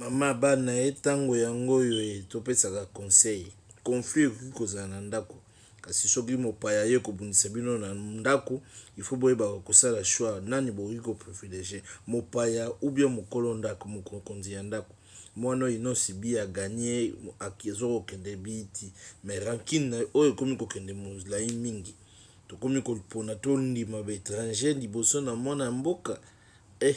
Maman bana yy tango yango oyo yy topesaka conseil conflit ekoki kozala na ndaku kasi soki mopaya aye kobundisa bino na ndaku il faut boyebaka kosala choix nani bokoki ko privilegie mopaya ou bien mukolo ndaku mokonzi ya ndaku muana oyo inosi bi a gagne azo kokende bi ti mais rancune oyo ekomi kokende mulayi mingi tokomi kopona tondima ba etranger liboso na muana ya mboka eh.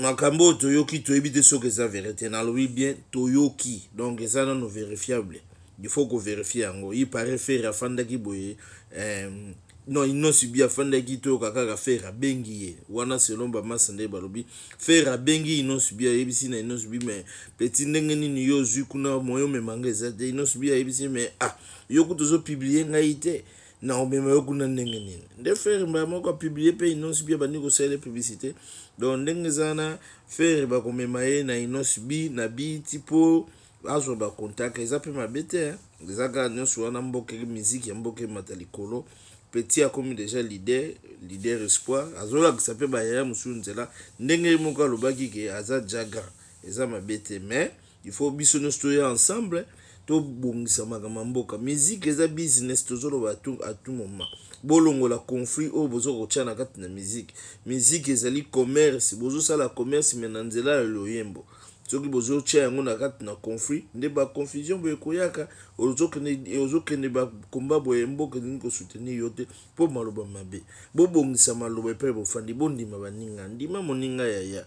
makambo oyo toyoki toyebi te soki eza verite nalobi bien toyoki donc eza nano verifiable il faut koverifie yango il paraît fere afandaki boye eh, non inosi bi afandaki toyoka kaka fere abengi ye wana selon bamasa nde balobi fere abengi inosi bi ayebisi na inosi bi mais petit ndenge nini yo ozwi kuna moyo memanga eza te inosi bi ayebisi mais ah yo kutu ozopiblie ngai te Nakomema yo kuna ndenge nini? Nde Ferre mbala moko a publier pe Innos Bi abandi kosalela publicité. Donc ndenge eza wana Ferre bakomema ye na Innos Bi na Bi ti po azwa ba contact eza pe mabe te hein. Eza kaka nyonso wana mboka miziki ya mboka emata likolo. Petit akomi deja leader, leader espoir. Azolakisa pe ba yaya mosusu nzela ndenge ye moko alobaki ke aza jaga. eza mabe te mais il faut biso nyonso toya ensemble tobongisa makambo ya mboka miziki eza business tozoloba atu moma bolongola conflit oyo boza kotya na kati na miziki miziki ezali commerce bozosala commerce me na nzela ya loyembo soki bozotya yango na kati na conflit nde baconfusion boye koyaka ozokende bakomba boye mboka elingi kosoutenir yo te mpo maloba mabe bobongisa maloba epai bofandi bondima baninga ndima moninga yaya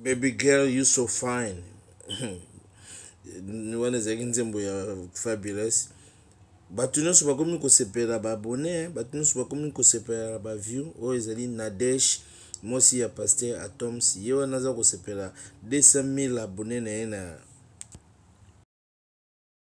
Baby girl you so fine wana ezalaki nzembo ya fabulous bato nyonso bakomi kosepela baabone bato nyonso bakomi kosepela baview oyo ezali nadesh mwasi ya paster atoms ye wana aza kosepela 200 000 abone na ye na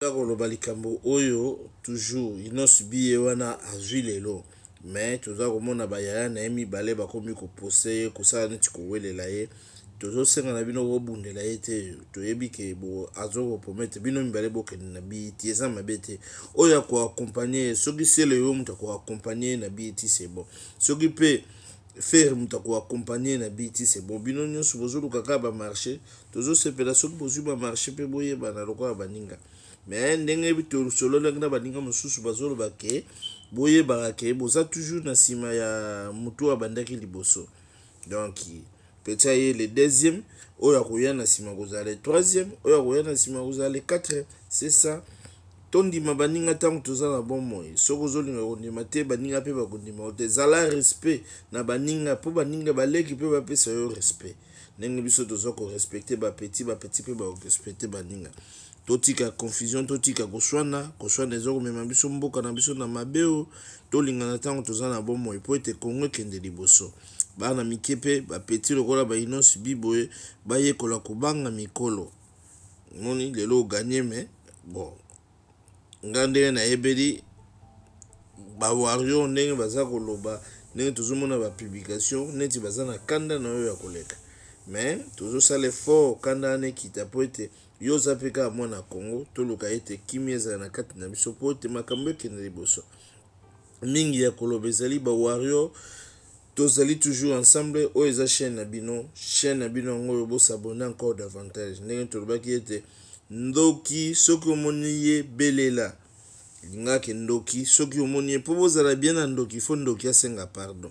Tika koloba likambo oyo toujours Inos Biye wana azwi lelo mais toza komona ba yaya na ye mibale bakomi kopose ye kosala neti kowelela ye tozosenga na bino kobundela ye te toyebi ke azokopromete bino mibale bokende na biti eza mabe te oyo akoakompagne ye soki sele yo moto akoakompagne ye na biti sebo soki mpe Ferre mutu ako accompagner na BT c'est bon bino nionso bozo luka kaka ba marche tozo sepela soki bozui ba marche pe boyebana lokola baninga mais ndenge tosololaki na baninga mosusu bazoloba ke boyebaka ke boza toujours na nsima ya motu oyo abandaki liboso donc Petit aye le deuxième, oyo akoya na sima kozala le troisième, oyo akoya na sima kozala le quatrième. C'est ça. Tondima baninga ntango toza na bomoi. Soki ozolinga kondima te, baninga mpe bakondima yo te. Zala respect na baninga mpo baninga baleki mpe bapesa yo respect. Ndenge biso toza korespecte bapeti, bapeti mpe bakorespecte baninga. Totika confusion, totika koswana. Koswana eza komema biso mboka na biso na mabeo. Tolingana ntango toza na bomoi mpo ete Kongo ekende liboso. Bana mike mpe bapeti lokola bainos bi boye bayekola kobanga mikolo. Moni lelo oganye me bon nga ndenge nayebeli bawario ndenge baza koloba ndenge tozomona bapublication neti baza na kanda na oyo ya koleka me tozosala efort kanda wana ekita mpo ete yo oza mpe kaka mwana ya kongo toluka ete kimia ezala na kati na biso mpo ete makambo ekende liboso mingi ya koloba ezali ba warrior tozali toujours ensemble oyo eza chaîne na bino chaîne na bino yango oyo bosabone encore davantage ndenge tolobaki ete ndoki soki omoni ye belela lingaka ndoki soki omoni ye mpo bozala bien na ndoki fo ndoki asenga pardon